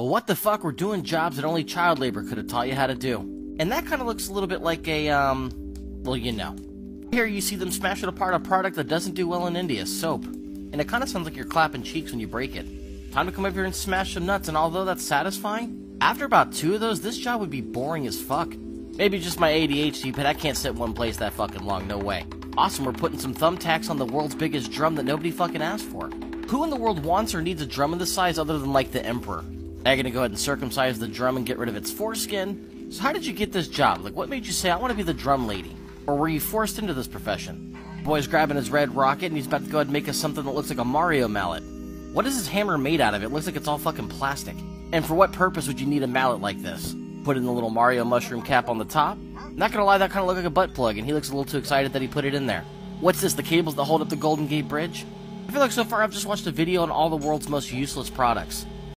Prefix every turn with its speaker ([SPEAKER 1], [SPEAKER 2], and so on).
[SPEAKER 1] Well, what the fuck? We're doing jobs that only child labor could have taught you how to do. And that kind of looks a little bit like a, um, well, you know. Here you see them smashing apart a product that doesn't do well in India, soap. And it kind of sounds like you're clapping cheeks when you break it. Time to come over here and smash some nuts, and although that's satisfying, after about two of those, this job would be boring as fuck. Maybe just my ADHD, but I can't sit in one place that fucking long, no way. Awesome, we're putting some thumbtacks on the world's biggest drum that nobody fucking asked for. Who in the world wants or needs a drum of this size other than like the Emperor? Now you're gonna go ahead and circumcise the drum and get rid of its foreskin. So how did you get this job? Like what made you say I want to be the drum lady? Or were you forced into this profession? The boy's grabbing his red rocket and he's about to go ahead and make us something that looks like a Mario mallet. What is this hammer made out of? It looks like it's all fucking plastic. And for what purpose would you need a mallet like this? Put in the little Mario mushroom cap on the top? Not gonna lie, that kind of looked like a butt plug, and he looks a little too excited that he put it in there. What's this, the cables that hold up the Golden Gate Bridge? I feel like so far I've just watched a video on all the world's most useless products.